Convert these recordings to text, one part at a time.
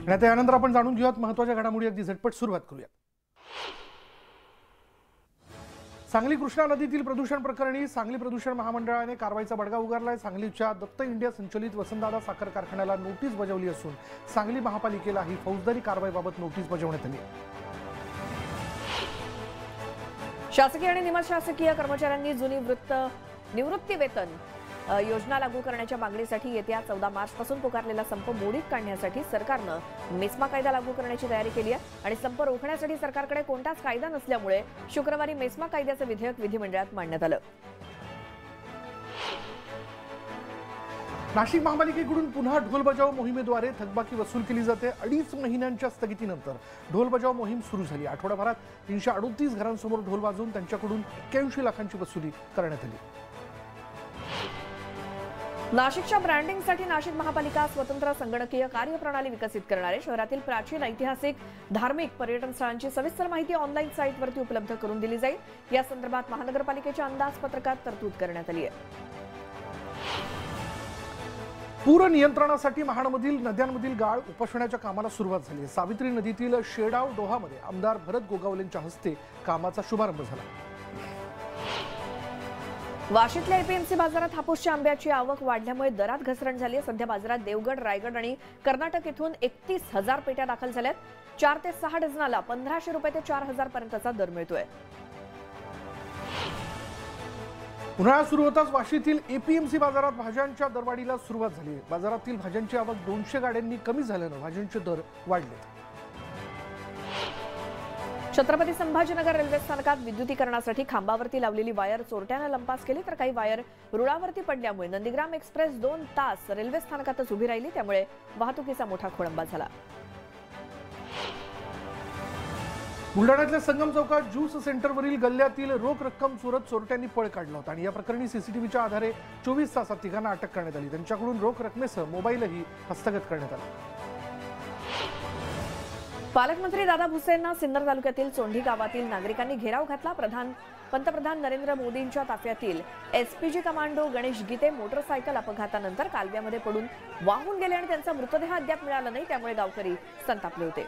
आणि आता यानंतर आपण जाणून घेऊयात महत्त्वाच्या घडामोडी अगदी झटपट सुरुवात करूयात सांगली कृष्णा नदीतील प्रदूषण प्रकरणी सांगली प्रदूषण महामंडळाने कारवाईचा बडगा उगारलाय सांगलीच्या दत्त इंडिया संचलित वसंतदादा साखर कारखान्याला नोटीस बजावली असून सांगली महापालिकेला ही फौजदारी कारवाईबाबत नोटीस बजावण्यात आली आहे. शासकीय आणि निमशासकीय कर्मचाऱ्यांनी जुनी वृत्त निवृत्ती वेतन योजना लागू करण्याच्या मागणीसाठी येत्या चौदा मार्च पासून पुकारलेला संप मोडीत काढण्यासाठी सरकारनं मेस्मा कायदा लागू करण्याची तयारी केली आहे. आणि संप रोखण्यासाठी सरकारकडे कोणताच कायदा नसल्यामुळे शुक्रवारी मेस्मा कायद्याचं विधेयक विधिमंडळात मांडण्यात आलं. नाशिक महापालिकेकडून पुन्हा ढोल बजाव मोहिमेद्वारे थकबाकी वसूल केली जाते. अडीच महिन्यांच्या स्थगितीनंतर ढोल बजाव मोहीम सुरू झाली. आठवड्याभरात तीनशे अडोतीस घरांसमोर ढोल वाजवून त्यांच्याकडून एक्क्याऐंशी लाखांची वसुली करण्यात आली. नाशिकच्या ब्रँडिंगसाठी नाशिक महापालिका स्वतंत्र संगणकीय कार्यप्रणाली विकसित करणार आहे. शहरातील प्राचीन ऐतिहासिक धार्मिक पर्यटन स्थळांची सविस्तर माहिती ऑनलाईन साईटवरती उपलब्ध करून दिली जाईल. या संदर्भात महानगरपालिकेच्या अंदाजपत्रकात तरतूद करण्यात आली आहे. पूर नियंत्रणासाठी महाडमधील नद्यांमधील गाळ उपसण्याच्या कामाला सुरुवात झाली सावित्री नदीतील शेडाव डोहामध्ये आमदार भरत गोगावलेंच्या हस्ते कामाचा शुभारंभ झाला. वाशीतल्या एपीएमसी बाजारात हापूसच्या आंब्याची आवक वाढल्यामुळे दरात घसरण झाली आहे. सध्या बाजारात देवगड रायगड आणि कर्नाटक इथून एकतीस हजार पेट्या दाखल झाल्यात. चार ते सहा डझनाला पंधराशे रुपये ते चार हजार पर्यंतचा दर मिळतोय. उन्हाळा सुरू होताच वाशीतील एपीएमसी बाजारात भाज्यांच्या दरवाढीला सुरुवात झाली आहे. बाजारातील भाज्यांची आवक दोनशे गाड्यांनी कमी झाल्यानं भाज्यांचे दर वाढले. छत्रपती संभाजीनगर रेल्वे स्थानकात विद्युतीकरणासाठी खांबावरती लावलेली वायर चोरट्यानं लंपास केली तर काही वायर रुळावरती पडल्यामुळे नंदीग्राम एक्सप्रेस दोन तास रेल्वे स्थानकातच उभी राहिली त्यामुळे वाहतुकीचा मोठा खोळंबा झाला. बुलढाण्यातल्या संगम चौकात ज्यूस सेंटरवरील गल्ल्यातील रोख रक्कम चोरत चोरट्यांनी पळ काढला होता आणि या प्रकरणी सीसीटीव्हीच्या आधारे चोवीस तासात तिघांना अटक करण्यात आली. त्यांच्याकडून रोख रकमेसह मोबाईलही हस्तगत करण्यात आला. पालकमंत्री दादा भुसेंना सिन्नर तालुक्यातील चोंढी गावातील नागरिकांनी घेराव घातला. प्रधान पंतप्रधान नरेंद्र मोदींच्या ताफ्यातील SPG commando Ganesh Gite motorcycle अपघातानंतर कालव्यामध्ये पडून वाहून गेले आणि त्यांचा मृतदेह अद्याप मिळाला नाही. त्यामुळे गावकरी संतापले होते.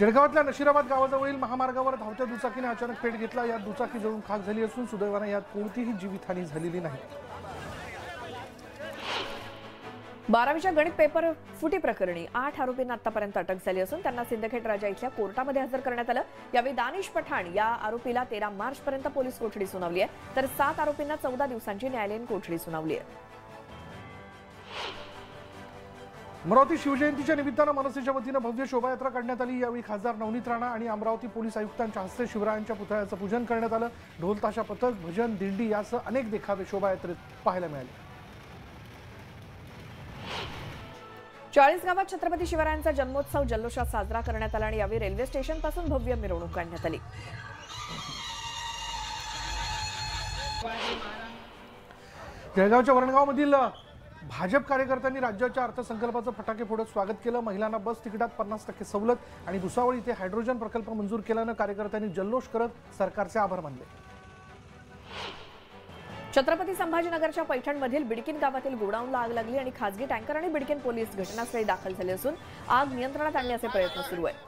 जळगावातल्या नशिराबाद गावाजवळील महामार्गावर धावत्या दुचाकीने अचानक पेट घेतला. यात दुचाकी जळून खाक झाली असून सुदैवाने यात कोणतीही जीवितहानी झालेली नाही. बारावीच्या गणित पेपर फुटी प्रकरणी आठ आरोपींना आतापर्यंत अटक झाली असून त्यांना सिंदखेड राजा इथल्या कोर्टामध्ये हजर करण्यात आलं. यावेळी दानिश पठाण या आरोपीला तेरा मार्च पर्यंत पोलीस कोठडी सुनावली आहे. तर सात आरोपींना चौदा दिवसांची न्यायालयीन कोठडी सुनावली आहे. अमरावती शिवजयंतीच्या निमित्तानं मनसेच्या वतीनं भव्य शोभायात्रा काढण्यात आली. यावेळी खासदार नवनीत राणा आणि अमरावती पोलीस आयुक्तांच्या हस्ते शिवरायांच्या पुतळ्याचं पूजन करण्यात आलं. ढोलताशा पथक भजन दिंडी यासह अनेक देखावे शोभायात्रेत पाहायला मिळाले. चाळीस गावात छत्रपती शिवरायांचा जन्मोत्सव जल्लोषात साजरा करण्यात आला आणि यावेळी रेल्वे स्टेशनपासून भव्य मिरवणूक काढण्यात आली. जळगावच्या वरणगावमधील भाजप कार्यकर्त्यांनी राज्याच्या अर्थसंकल्पाचं फटाके फोडत स्वागत केलं. महिलांना बस तिकिटात पन्नास टक्के सवलत आणि भुसावळ इथे हायड्रोजन प्रकल्प मंजूर केल्यानं कार्यकर्त्यांनी जल्लोष करत सरकारचे आभार मानले. छत्रपती संभाजीनगरच्या पैठणमधील बिडकीन गावातील गोडाऊनला आग लागली आणि खासगी टँकर आणि बिडकीन पोलीस घटनास्थळी दाखल झाले असून आग नियंत्रणात आणण्याचे प्रयत्न सुरू आहेत.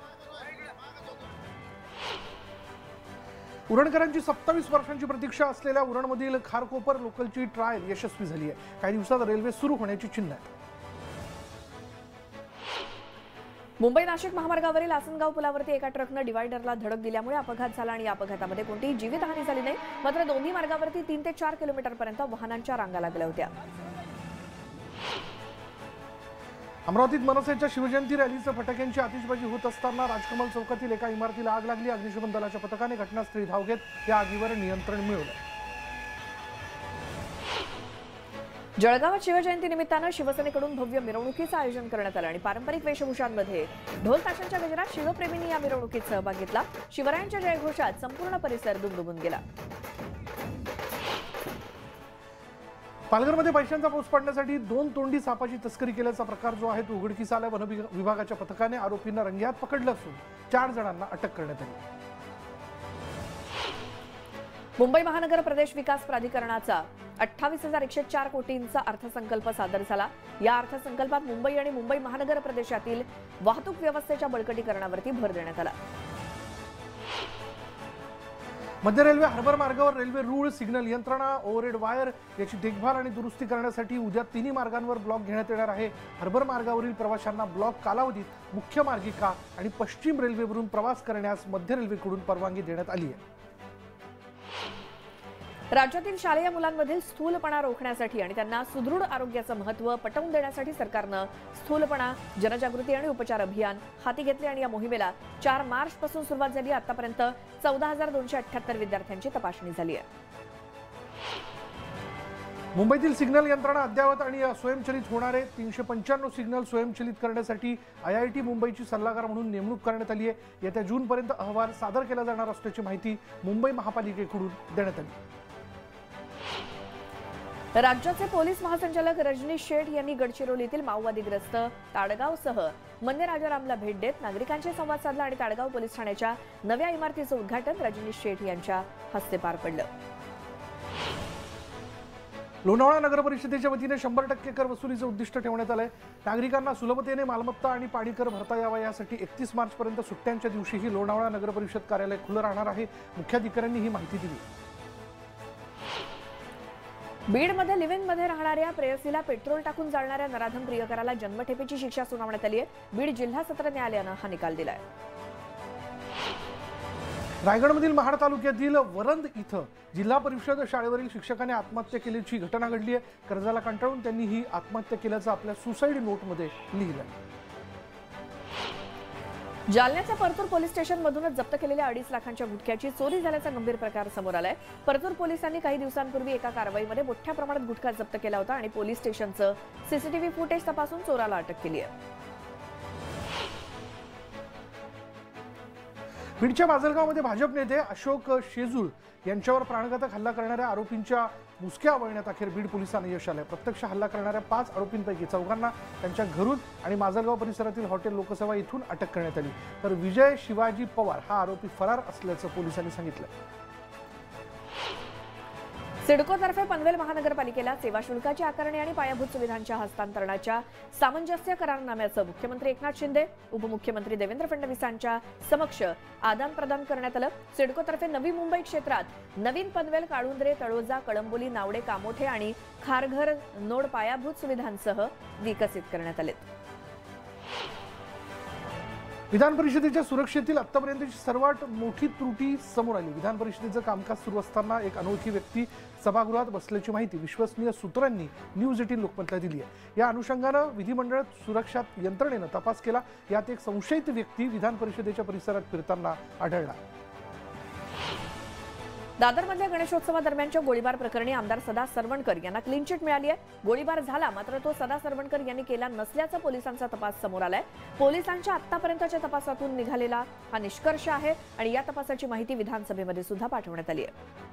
उरणकरांची सत्तावीस वर्षांची प्रतीक्षा असलेल्या उरणमधील खारकोपर लोकलची ट्रायल यशस्वी झाली आहे. काही दिवसात रेल्वे सुरू होण्याची चिन्ह आहे मुंबई नाशिक महामार्गावरील आसनगाव पुलावरती एका ट्रकनं डिवायडरला धडक दिल्यामुळे अपघात झाला आणि या अपघातामध्ये कोणतीही जीवितहानी झाली नाही. मात्र दोन्ही मार्गावरती तीन ते चार किलोमीटरपर्यंत वाहनांच्या रांगा लागल्या होत्या. अमरावतीत मनसेच्या शिवजयंती रॅलीचं फटाक्यांची आतिषबाजी होत असताना राजकमल चौकातील एका इमारतीला आग लागली. अग्निशमन दलाच्या पथकाने घटनास्थळी धाव घेत या आगीवर नियंत्रण मिळवलं. जळगावात शिवजयंती निमित्तानं शिवसेनेकडून भव्य मिरवणुकीचं आयोजन करण्यात आलं आणि पारंपरिक वेशभूषांमध्ये ढोल ताशांच्या गजरात शिवप्रेमींनी या मिरवणुकीत सहभाग घेतला. शिवरायांच्या जयघोषात संपूर्ण परिसर दुमदुमून गेला. पालघरमध्ये पैशांचा पाऊस पाडण्यासाठी दोन तोंडी सापाची तस्करी केल्याचा प्रकार जो आहे तो उघडकीस आला. वन विभा- विभागाच्या पथकाने आरोपींना रंगेहात पकडलं असून चार जणांना अटक करण्यात आली. मुंबई महानगर प्रदेश विकास प्राधिकरणाचा अठ्ठावीस हजार एकशे चार कोटींचा अर्थसंकल्प सादर झाला. या अर्थसंकल्पात मुंबई आणि मुंबई महानगर प्रदेशातील वाहतूक व्यवस्थेच्या बळकटीकरणावरती भर देण्यात आला. मध्य रेल्वे हार्बर मार्गावर रेल्वे रूळ सिग्नल यंत्रणा ओव्हरहेड वायर याची देखभाल आणि दुरुस्ती करण्यासाठी उद्या तिन्ही मार्गांवर ब्लॉक घेण्यात येणार आहे. हार्बर मार्गावरील प्रवाशांना ब्लॉक कालावधीत मुख्य मार्गिका आणि पश्चिम रेल्वेवरून प्रवास करण्यास मध्य रेल्वेकडून परवानगी देण्यात आली आहे. राज्यातील शालेय मुलांमधील स्थूलपणा रोखण्यासाठी आणि त्यांना सुदृढ आरोग्याचं महत्त्व पटवून देण्यासाठी सरकारनं स्थूलपणा जनजागृती आणि उपचार अभियान हाती घेतले आणि या मोहिमेला चार मार्च पासून सुरुवात झाली. आतापर्यंत चौदा हजार दोनशे अठ्ठ्याहत्तर विद्यार्थ्यांची तपासणी झाली आहे. मुंबईतील सिग्नल यंत्रणा अद्ययावत आणि स्वयंचलित होणारे तीनशे पंच्याण्णव सिग्नल स्वयंचलित करण्यासाठी आय आय टी मुंबईची सल्लागार म्हणून नेमणूक करण्यात आली आहे. येत्या जूनपर्यंत अहवाल सादर केला जाणार असल्याची माहिती मुंबई महापालिकेकडून देण्यात आली. राज्याचे पोलीस महासंचालक रजनीश शेठ यांनी गडचिरोलीतील माओवादीग्रस्त ताडगावसह मन्य राजारामला भेट देत नागरिकांशी संवाद साधला आणि ताडगाव पोलीस ठाण्याच्या नव्या इमारतीचं उद्घाटन रजनीश शेठ यांच्या हस्ते पार पडलं. लोणावळा नगर परिषदेच्या वतीने शंभर टक्के कर वसुलीचं उद्दिष्ट ठेवण्यात आलंय. नागरिकांना सुलभतेने मालमत्ता आणि पाणी कर भरता यावा यासाठी एकतीस मार्चपर्यंत सुट्ट्यांच्या दिवशीही लोणावळा नगर परिषद कार्यालय खुलं राहणार आहे. मुख्याधिकाऱ्यांनी ही माहिती दिली. बीडमध्ये लिव्हिंगमध्ये राहणाऱ्या प्रेयसीला पेट्रोल टाकून जाळणाऱ्या नराधम प्रियकराला जन्मठेपेची शिक्षा सुनावण्यात आली आहे. बीड जिल्हा सत्र न्यायालयानं हा निकाल दिलाय. रायगडमधील महाड तालुक्यातील वरंद इथं जिल्हा परिषद शाळेवरील शिक्षकाने आत्महत्या केल्याची घटना घडली आहे. कर्जाला कंटाळून त्यांनी ही आत्महत्या केल्याचं आपल्या सुसाईड नोटमध्ये लिहिलं जालन्याच्या परतूर पोलीस स्टेशन मधूनच जप्त केलेल्या अडीच लाखांच्या गुटख्याची चोरी झाल्याचा गंभीर प्रकार समोर आलाय. परतूर पोलिसांनी काही दिवसांपूर्वी एका कारवाईमध्ये मोठ्या प्रमाणात गुटखा जप्त केला होता आणि पोलीस स्टेशनचं सीसीटीव्ही फुटेज तपासून चोराला अटक केली आहे. बीडच्या माजलगावमध्ये भाजप नेते अशोक शेजूळ यांच्यावर प्राणघातक हल्ला करणाऱ्या आरोपींच्या मुसक्या वळण्यात अखेर बीड पोलिसांना यश आलं प्रत्यक्ष हल्ला करणाऱ्या पाच आरोपींपैकी चौघांना त्यांच्या घरून आणि माजलगाव परिसरातील हॉटेल लोकसेवा इथून अटक करण्यात आली. तर विजय शिवाजी पवार हा आरोपी फरार असल्याचं पोलिसांनी सांगितलं सिडकोतर्फे पनवेल महानगरपालिकेला सेवा शुल्काची आकारणी आणि पायाभूत सुविधांच्या हस्तांतरणाच्या सामंजस्य करारनाम्याचं मुख्यमंत्री एकनाथ शिंदे उपमुख्यमंत्री देवेंद्र फडणवीसांच्या समक्ष आदान प्रदान करण्यात आलं. सिडकोतर्फे नवी मुंबई क्षेत्रात नवीन पनवेल काळुंद्रे तळोजा कळंबोली नावडे कामोठे आणि खारघर नोड पायाभूत सुविधांसह विकसित करण्यात आलेत. विधान परिषदेच्या सुरक्षेतील आतापर्यंतची सर्वात मोठी त्रुटी समोर आली. विधान परिषदेचं कामकाज सुरू असताना एक अनोळखी व्यक्ती सभागृहात बसल्याची माहिती विश्वसनीय सूत्रांनी न्यूज एटीन लोकमतला दिली आहे. या अनुषंगानं विधिमंडळ सुरक्षा यंत्रणेनं तपास केला. यात एक संशयित व्यक्ती विधान परिषदेच्या परिसरात फिरताना आढळला. दादरमधल्या गणेशोत्सवादरम्यानच्या गोळीबार प्रकरणी आमदार सदा सरवणकर यांना क्लीन चिट मिळाली आहे. गोळीबार झाला मात्र तो सदा सरवणकर यांनी केला नसल्याचा पोलिसांचा तपास समोर आलाय. पोलिसांच्या आतापर्यंतच्या तपासातून निघालेला हा निष्कर्ष आहे आणि या तपासाची माहिती विधानसभेमध्ये सुद्धा पाठवण्यात आली आहे.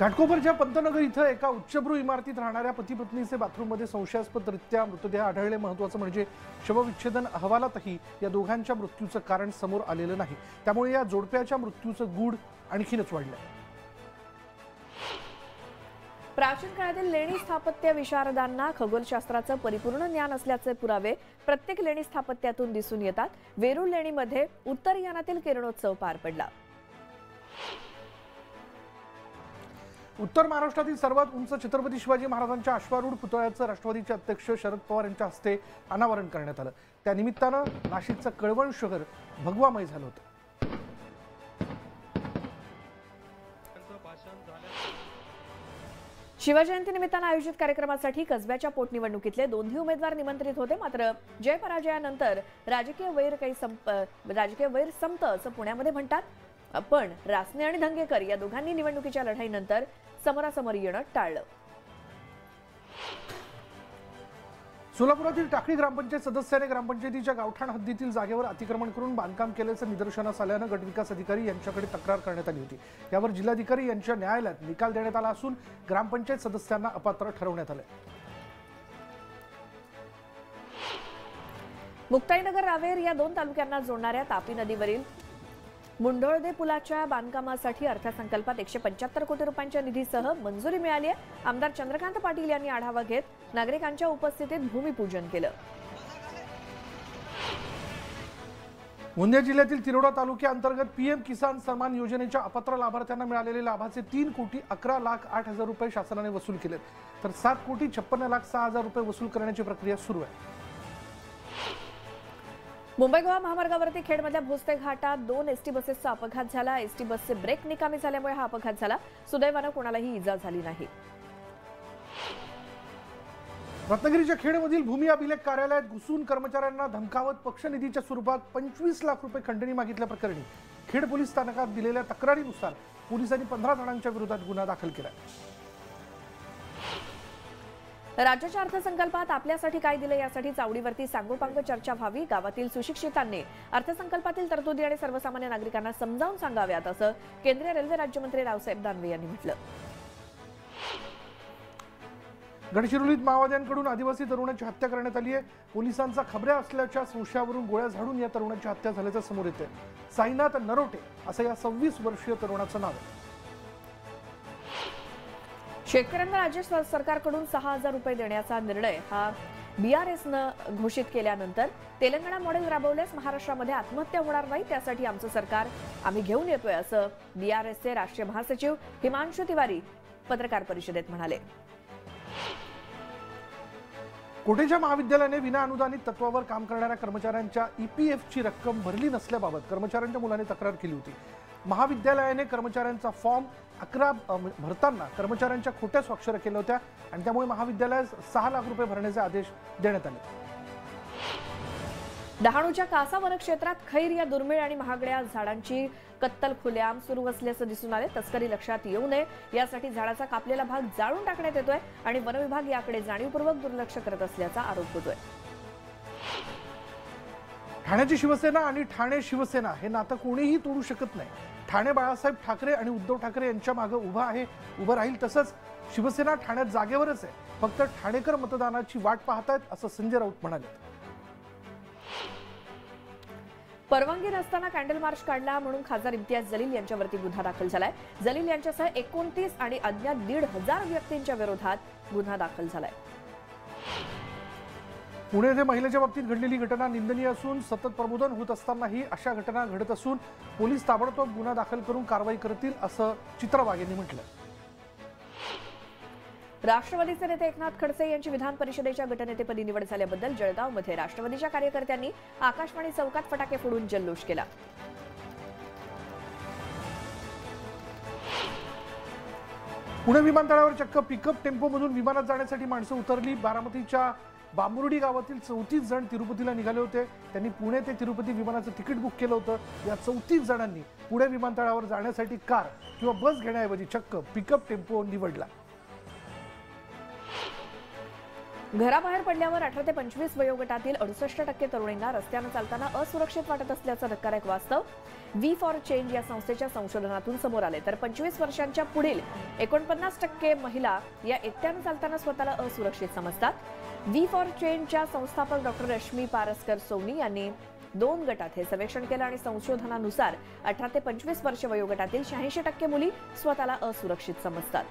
घाटकोपरच्या पंतनगर इथं एका उच्चभ्रू इमारतीत राहणाऱ्या पती पत्नीचे बाथरूममध्ये संशयास्पदरित्या मृतदेह आढळले. महत्वाचं म्हणजे शवविच्छेदन अहवालातही या दोघांच्या मृत्यूचं कारण समोर आलेलं नाही. त्यामुळे या जोडप्याच्या मृत्यूचं गूढ आणखीनच वाढलं प्राचीन काळातील लेणी स्थापत्य विशारदांना खगोलशास्त्राचं परिपूर्ण ज्ञान असल्याचे पुरावे प्रत्येक लेणी स्थापत्यातून दिसून येतात. वेरूळ लेणीमध्ये उत्तर यानातील किरणोत्सव पार पडला. उत्तर महाराष्ट्रातील सर्वात उंच छत्रपती शिवाजी महाराजांच्या अश्वारूढ पुतळ्याचं राष्ट्रवादीचे अध्यक्ष शरद पवार यांच्या हस्ते अनावरण करण्यात आलं. त्या निमित्तानं नाशिकचं कळवण शहर भगवामय झालं होतं. शिवजयंती निमित्तानं आयोजित कार्यक्रमासाठी कसब्याच्या पोटनिवडणुकीतले दोन्ही उमेदवार निमंत्रित होते. मात्र जय पराजयानंतर राजकीय वैर काही संप राजकीय वैर संपत असं पुण्यामध्ये म्हणतात. पण रासने आणि धंगेकर या दोघांनी निवडणुकीच्या लढाईनंतर समोरासमोर येणं टाळलं. सोलापुरातील टाकळी ग्रामपंचायत सदस्याने ग्रामपंचायतीच्या गावठाण हद्दीतील जागेवर अतिक्रमण करून बांधकाम केल्याचं निदर्शनास आल्यानं गटविकास अधिकारी यांच्याकडे तक्रार करण्यात आली होती. यावर जिल्हाधिकारी यांच्या न्यायालयात निकाल देण्यात आला असून ग्रामपंचायत सदस्यांना अपात्र ठरवण्यात आले मुक्ताईनगर रावेर या दोन तालुक्यांना जोडणाऱ्या तापी नदीवरील मुंढोळदे पुलाच्या बांधकामासाठी अर्थसंकल्पात एकशे पंच्याहत्तर कोटी रुपयांच्या निधीसह मंजुरी मिळाली आहे. आमदार चंद्रकांत पाटील यांनी आढावा घेत नागरिकांच्या उपस्थितीत भूमिपूजन केलं. गोंदिया जिल्ह्यातील तिरोडा तालुक्याअंतर्गत पीएम किसान सन्मान योजनेच्या अपात्र लाभार्थ्यांना मिळालेले लाभाचे तीन कोटी अकरा लाख आठ हजार रुपये शासनाने वसूल केलेत. तर सात कोटी छप्पन्न लाख सहा हजार रुपये वसूल करण्याची प्रक्रिया सुरू आहे. मुंबई गोवा महामार्गावरती खेडमधल्या भोसते घाटात दोन एसटी बसेसचा अपघात झाला. एसटी बसचे ब्रेक निकामी झाल्यामुळे हा अपघात झाला. सुदैवानं कोणालाही इजा झाली नाही. रत्नागिरीच्या खेडमधील भूमी अभिलेख कार्यालयात घुसून कर्मचाऱ्यांना धमकावत पक्षनिधीच्या स्वरूपात पंचवीस लाख रुपये खंडणी मागितल्या प्रकरणी खेड पोलीस स्थानकात दिलेल्या तक्रारीनुसार पोलिसांनी पंधरा जणांच्या विरोधात गुन्हा दाखल केला. राज्याच्या अर्थसंकल्पात आपल्यासाठी काय दिलं यासाठी चावडीवरती सांगोपांग चर्चा व्हावी गावातील सुशिक्षितांनी अर्थसंकल्पातील तरतुदी आणि सर्वसामान्य नागरिकांना समजावून सांगाव्यात असं केंद्रीय रेल्वे राज्यमंत्री रावसाहेब दानवे यांनी म्हटलं. गडचिरोलीत माओवाद्यांकडून आदिवासी तरुणाची हत्या करण्यात आली आहे. पोलिसांचा खबऱ्या असल्याच्या संशयावरून गोळ्या झाडून या तरुणाची हत्या झाल्याचं समोर येते साईनाथ नरोटे असं या सव्वीस वर्षीय तरुणाचं नाव आहे. शेतकऱ्यांना राज्य सरकारकडून सहा हजार रुपये देण्याचा निर्णय हा बीआरएसनं घोषित केल्यानंतर तेलंगणा मॉडेल राबवल्यास महाराष्ट्रामध्ये आत्महत्या होणार नाही त्यासाठी आमचं सरकार आम्ही घेऊन येतोय असं बीआरएसचे राष्ट्रीय महासचिव हिमांशु तिवारी पत्रकार परिषदेत म्हणाले. कोटेच्या महाविद्यालयाने विना अनुदानित तत्वावर काम करणाऱ्या कर्मचाऱ्यांच्या ईपीएफची रक्कम भरली नसल्याबाबत कर्मचाऱ्यांच्या मुलाने तक्रार केली होती. महाविद्यालयाने कर्मचाऱ्यांचा फॉर्म अकरा भरताना कर्मचाऱ्यांच्या खोट्या स्वाक्षऱ्या केल्या होत्या आणि त्यामुळे महाविद्यालयास सहा लाख रुपये भरण्याचे आदेश देण्यात आले. डहाणूच्या कासा वन क्षेत्रात खैर या दुर्मिळ आणि महागड्या झाडांची कत्तल खुलेआम सुरू असल्याचं दिसून आले तस्करी लक्षात येऊ नये. यासाठी झाडाचा कापलेला भाग जाळून टाकण्यात येतोय आणि वनविभाग याकडे जाणीवपूर्वक दुर्लक्ष करत असल्याचा आरोप होतोय. ठाण्याची शिवसेना आणि ठाणे शिवसेना हे नातं कोणीही तोडू शकत नाही. ठाणे बाळासाहेब ठाकरे आणि उद्धव ठाकरे यांच्या मागे उभा आहे उभं राहील तसंच शिवसेना ठाण्यात जागेवरच आहे. फक्त ठाणेकर मतदानाची वाट पाहतायत असं संजय राऊत म्हणाले. परवानगी नसताना कॅन्डल मार्च काढला म्हणून खासदार इम्तियाज जलील यांच्यावरती गुन्हा दाखल झालाय. जलील यांच्यासह एकोणतीस आणि अज्ञात दीड हजार व्यक्तींच्या विरोधात गुन्हा दाखल झालाय. पुणे येथे महिलेच्या बाबतीत घडलेली घटना निंदनीय असून सतत प्रबोधन होत असतानाही अशा घटना घडत असून पोलीस ताबडतोब गुन्हा दाखल करून कारवाई करतील असं चित्रा वाघ यांनी म्हटलं राष्ट्रवादीचे नेते एकनाथ खडसे यांची विधान परिषदेच्या गटनेतेपदी निवड झाल्याबद्दल जळगावमध्ये राष्ट्रवादीच्या कार्यकर्त्यांनी आकाशवाणी चौकात फटाके फोडून जल्लोष केला. पुणे विमानतळावर चक्क पिकअप टेम्पोमधून विमानात जाण्यासाठी माणसं उतरली. बारामतीच्या बांबुर्डी गावातील चौतीस जण तिरुपतीला निघाले होते. त्यांनी पुणे ते तिरुपती विमानाचं तिकीट बुक केलं होतं. या चौतीस जणांनी पुणे विमानतळावर जाण्यासाठी कार किंवा बस घेण्याऐवजी चक्क पिकअप टेम्पो निवडला. घराबाहेर पडल्यावर अठरा ते पंचवीस वयोगटातील अडुसष्ट टक्के तरुणींना रस्त्यानं चालताना असुरक्षित वाटत असल्याचं धक्कादायक वास्तव. वी फॉर चेंज या संस्थेच्या संशोधनातून समोर आले. तर पंचवीस वर्षांच्या पुढील एकोणपन्नास टक्के महिला या एकट्यानं चालताना स्वतःला असुरक्षित समजतात. वी फॉर चेंजच्या संस्थापक डॉक्टर रश्मी पारसकर सोनी यांनी दोन गटात हे सर्वेक्षण केलं आणि संशोधनानुसार अठरा ते पंचवीस वर्ष वयोगटातील शहाऐंशी टक्के मुली स्वतःला असुरक्षित समजतात.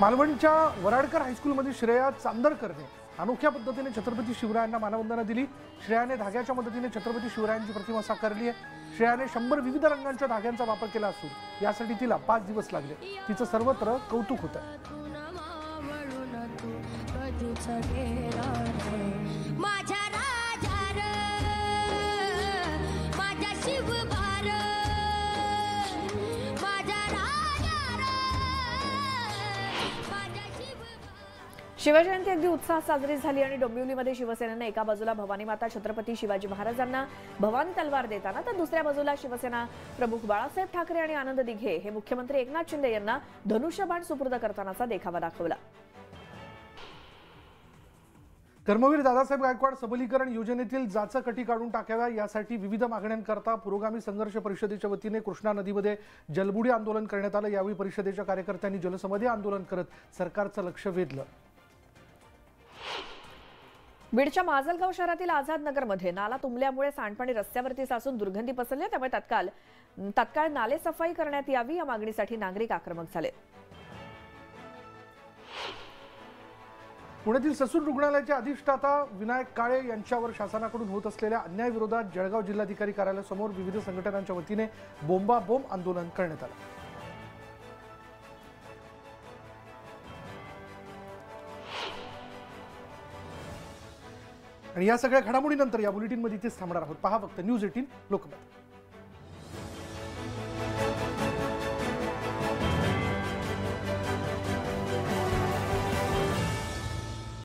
मालवणच्या वराडकर हायस्कूलमध्ये श्रेया चांदरकरने अनोख्या पद्धतीने छत्रपती शिवरायांना मानवंदना दिली. श्रेयाने धाग्याच्या मदतीने छत्रपती शिवरायांची प्रतिमा साकारली आहे. श्रेयाने शंभर विविध रंगांच्या धाग्यांचा वापर केला असून यासाठी तिला पाच दिवस लागले. तिचं सर्वत्र कौतुक होतं. शिवजयंती अगदी उत्साहात साजरी झाली आणि डोंबिवलीमध्ये शिवसेनेनं एका बाजूला भवानी माता छत्रपती शिवाजी महाराजांना भवानी तलवार देताना तर दुसऱ्या बाजूला शिवसेना प्रमुख बाळासाहेब ठाकरे आणि आनंद दिघे हे मुख्यमंत्री एकनाथ शिंदे यांना धनुष्यबाण सुपूर्द करतानाचा देखावा दाखवला. कर्मवीर दादासाहेब गायकवाड सबलीकरण योजनेतील जाचकटी काढून टाकाव्या यासाठी विविध मागण्यांकरता पुरोगामी संघर्ष परिषदेच्या वतीने कृष्णा नदीमध्ये जलबुडी आंदोलन करण्यात आलं. यावेळी परिषदेच्या कार्यकर्त्यांनी जलसमाधी आंदोलन करत सरकारचं लक्ष वेधलं. बीडच्या माजलगाव शहरातील आझाद नगरमध्ये नाला तुंबल्यामुळे सांडपाणी रस्त्यावरती साचून दुर्गंधी पसरली. त्यामुळे तत्काळ तत्काळ नाले सफाई करण्यात यावी या मागणीसाठी नागरिक आक्रमक झाले. पुण्यातील ससून रुग्णालयाचे अधिष्ठाता विनायक काळे यांच्यावर शासनाकडून होत असलेल्या अन्यायाविरोधात जळगाव जिल्हाधिकारी कार्यालयासमोर विविध संघटनांच्या वतीने बोंबा बोंब आंदोलन करण्यात आलं. आणि या सगळ्या घडामोडीनंतर या बुलेटिनमध्ये इथेच थांबणार आहोत. पहा फक्त न्यूज एटीन लोकमत.